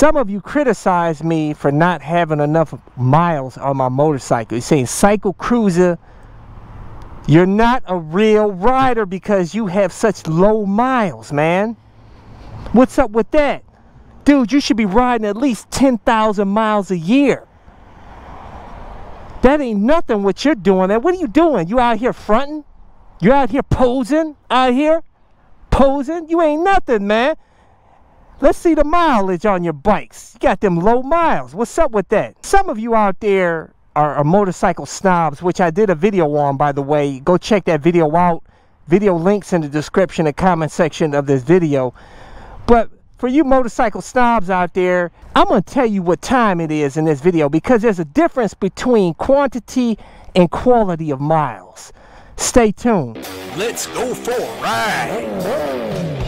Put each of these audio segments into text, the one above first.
Some of you criticize me for not having enough miles on my motorcycle. You're saying CycleCruza, you're not a real rider because you have such low miles, man. What's up with that? Dude, you should be riding at least 10,000 miles a year. That ain't nothing what you're doing. What are you doing? You out here fronting? You out here posing? Out here? Posing? You ain't nothing, man. Let's see the mileage on your bikes. You got them low miles. What's up with that? Some of you out there are, are motorcycle snobs, which I did a video on, by the way. Go check that video out. Video links in the description and comment section of this video. But for you motorcycle snobs out there, I'm going to tell you what time it is in this video because there's a difference between quantity and quality of miles. Stay tuned. Let's go for a ride.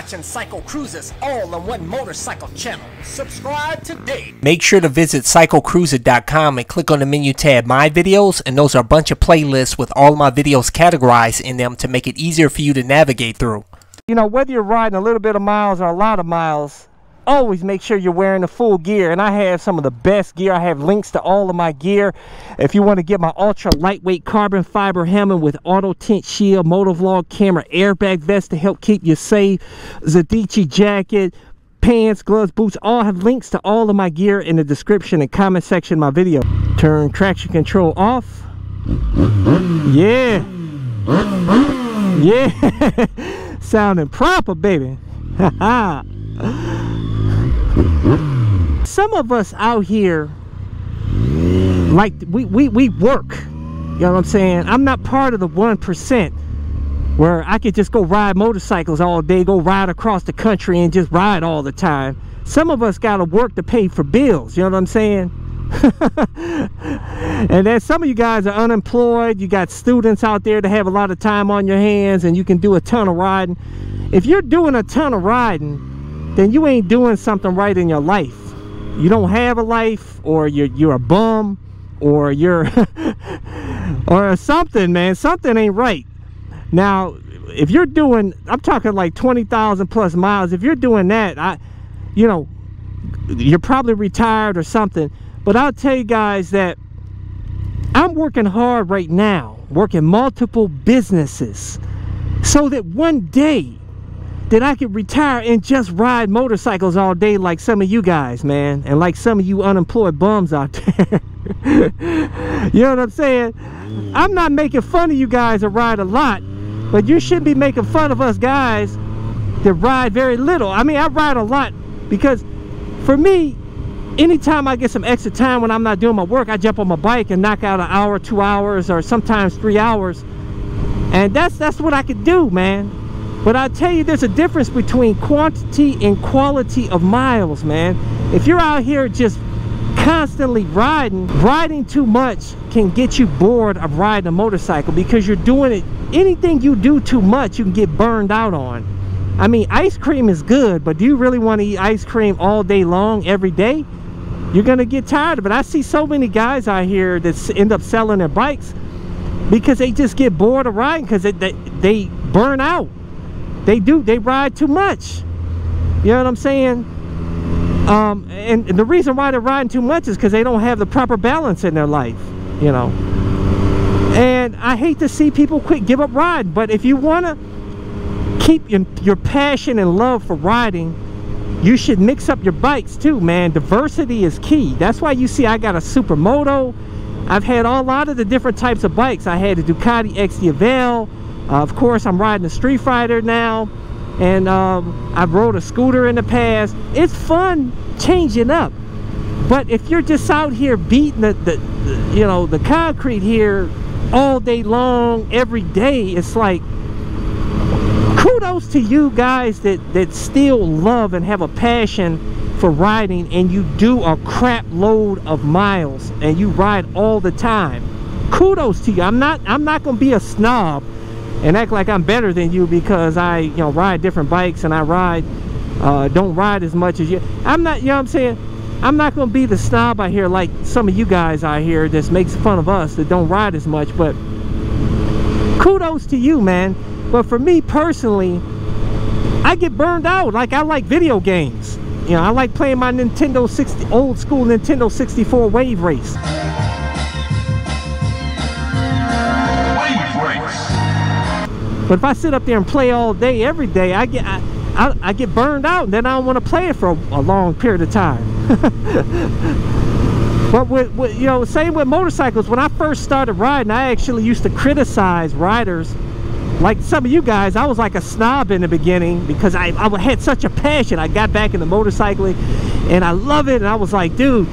Watching CycleCruza's all-in-one motorcycle channel. Subscribe today. Make sure to visit cyclecruza.com and click on the menu tab My Videos and those are a bunch of playlists with all my videos categorized in them to make it easier for you to navigate through. You know, whether you're riding a little bit of miles or a lot of miles, always make sure you're wearing the full gear and I have some of the best gear. I have links to all of my gear. If you want to get my ultra lightweight carbon fiber helmet with auto tint shield motor vlog camera airbag vest to help keep you safe Sedici jacket pants gloves boots all have links to all of my gear in the description and comment section of my video. Turn traction control off. Yeah. Yeah. Sounding proper baby some of us out here like we, we we work. You know what i'm saying? I'm not part of the one percent where i could just go ride motorcycles all day go ride across the country and just ride all the time. Some of us gotta work to pay for bills you know what i'm saying? And then some of you guys are unemployed you got students out there that have a lot of time on your hands and you can do a ton of riding. If you're doing a ton of riding then you ain't doing something right in your life. You don't have a life or you're, you're a bum or you're or something, man. Something ain't right. Now, if you're doing, I'm talking like 20,000 plus miles. If you're doing that, I, you know, you're probably retired or something. But I'll tell you guys that I'm working hard right now, working multiple businesses so that one day that I could retire and just ride motorcycles all day like some of you guys, man. And like some of you unemployed bums out there. you know what I'm saying? I'm not making fun of you guys that ride a lot, but you shouldn't be making fun of us guys that ride very little. I mean, I ride a lot because for me, anytime I get some extra time when I'm not doing my work, I jump on my bike and knock out an hour, two hours, or sometimes three hours. And that's that's what I could do, man. But I tell you, there's a difference between quantity and quality of miles, man. If you're out here just constantly riding, riding too much can get you bored of riding a motorcycle because you're doing it. Anything you do too much, you can get burned out on. I mean, ice cream is good, but do you really want to eat ice cream all day long, every day? You're going to get tired of it. I see so many guys out here that end up selling their bikes because they just get bored of riding because they, they burn out they do they ride too much. You know what i'm saying? Um, and, the reason why they're riding too much is because they don't have the proper balance in their life you know? And i hate to see people quit give up riding but if you want to keep your, your passion and love for riding you should mix up your bikes too man. Diversity is key. That's why you see i got a supermoto. I've had a lot of the different types of bikes. I had a ducati XDiavel uh, of course, I'm riding a Street Fighter now, and um, I've rode a scooter in the past. It's fun changing up. But if you're just out here beating the, the, the you know, the concrete here all day long, every day, it's like, kudos to you guys that, that still love and have a passion for riding and you do a crap load of miles and you ride all the time kudos to you i'm not i'm not gonna be a snob and act like I'm better than you because I, you know, ride different bikes and I ride, uh, don't ride as much as you. I'm not, you know what I'm saying? I'm not going to be the snob out here like some of you guys out here that makes fun of us that don't ride as much, but kudos to you, man. But for me personally, I get burned out. Like I like video games. You know, I like playing my Nintendo 60, old school Nintendo 64 Wave Race. But if I sit up there and play all day, every day, I get I, I, I get burned out. And then I don't want to play it for a, a long period of time. but with, with, you know, same with motorcycles. When I first started riding, I actually used to criticize riders. Like some of you guys, I was like a snob in the beginning because I, I had such a passion. I got back into motorcycling and I love it. And I was like, dude,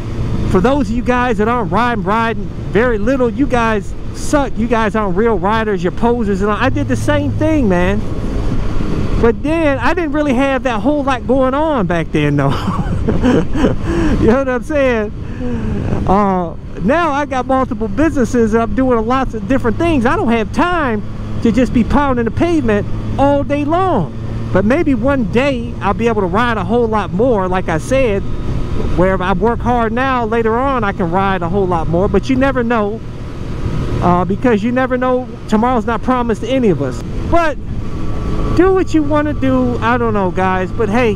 for those of you guys that aren't riding, riding very little, you guys suck. You guys aren't real riders. You're posers. And I did the same thing, man. But then I didn't really have that whole lot going on back then, though. you know what I'm saying? Uh, now I got multiple businesses and I'm doing lots of different things. I don't have time to just be pounding the pavement all day long. But maybe one day I'll be able to ride a whole lot more, like I said, where if I work hard now, later on I can ride a whole lot more. But you never know uh, because you never know tomorrow's not promised to any of us. But do what you want to do I don't know guys but hey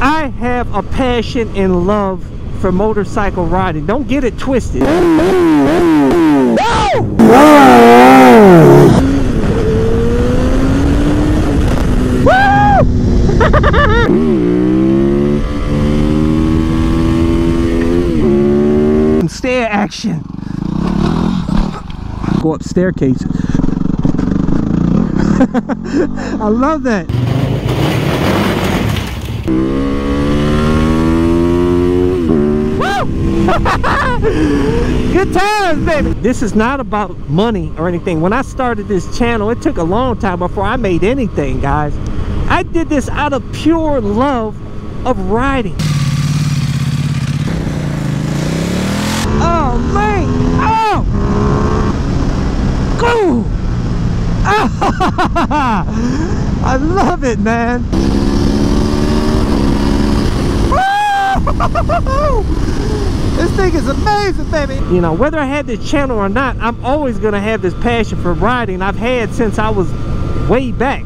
I have a passion and love for motorcycle riding. Don't get it twisted. Stair action go up staircases. I love that. Good times, baby. This is not about money or anything. When I started this channel, it took a long time before I made anything, guys. I did this out of pure love of riding. Oh, man. Oh! Go! I love it, man. this thing is amazing, baby. You know, whether I had this channel or not, I'm always going to have this passion for riding I've had since I was way back.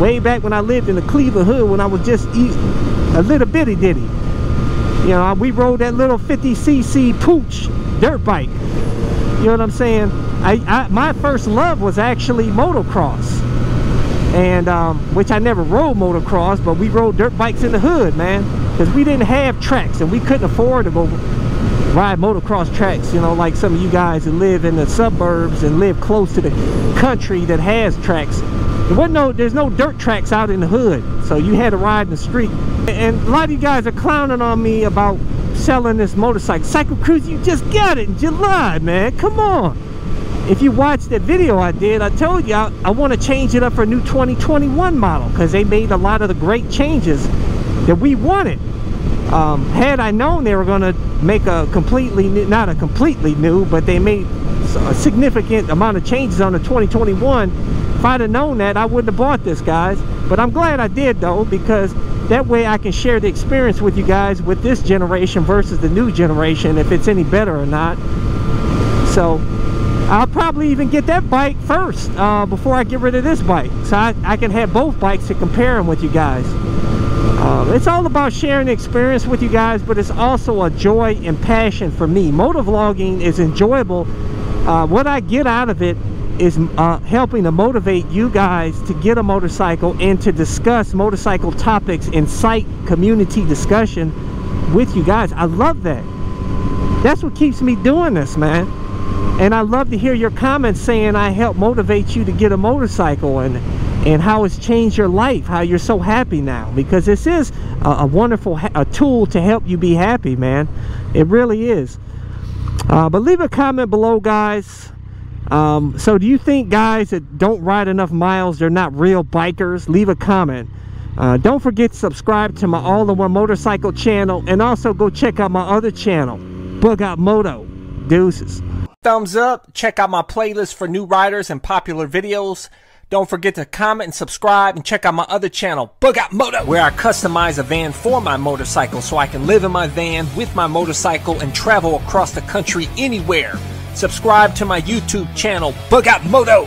Way back when I lived in the Cleveland hood when I was just a little bitty ditty. You know, we rode that little 50cc pooch dirt bike. You know what I'm saying? I, I, my first love was actually motocross. And um, which I never rode motocross but we rode dirt bikes in the hood man. Because we didn't have tracks and we couldn't afford to go ride motocross tracks you know like some of you guys that live in the suburbs and live close to the country that has tracks. There wasn't no there's no dirt tracks out in the hood so you had to ride in the street. And a lot of you guys are clowning on me about selling this motorcycle. CycleCruza you just got it in july man. Come on if you watched that video I did, I told you I, I want to change it up for a new 2021 model because they made a lot of the great changes that we wanted. Um, had I known they were going to make a completely new, not a completely new, but they made a significant amount of changes on the 2021, if I'd have known that, I wouldn't have bought this, guys. But I'm glad I did, though, because that way I can share the experience with you guys with this generation versus the new generation, if it's any better or not. So I'll probably even get that bike first uh, before I get rid of this bike. So I, I can have both bikes to compare them with you guys. Um, it's all about sharing the experience with you guys, but it's also a joy and passion for me. Motovlogging is enjoyable. Uh, what I get out of it is uh, helping to motivate you guys to get a motorcycle and to discuss motorcycle topics and site community discussion with you guys. I love that. That's what keeps me doing this, man and I love to hear your comments saying I helped motivate you to get a motorcycle and and how it's changed your life how you're so happy now. Because this is a, a wonderful a tool to help you be happy man. It really is. Uh, but leave a comment below guys. Um, so do you think guys that don't ride enough miles they're not real bikers? Leave a comment. Uh, don't forget to subscribe to my all-in-one motorcycle channel and also go check out my other channel Bug Out Moto. Deuces thumbs up. Check out my playlist for new riders and popular videos. Don't forget to comment and subscribe and check out my other channel, Bug Out Moto, where I customize a van for my motorcycle so I can live in my van with my motorcycle and travel across the country anywhere. Subscribe to my YouTube channel, Bug Out Moto.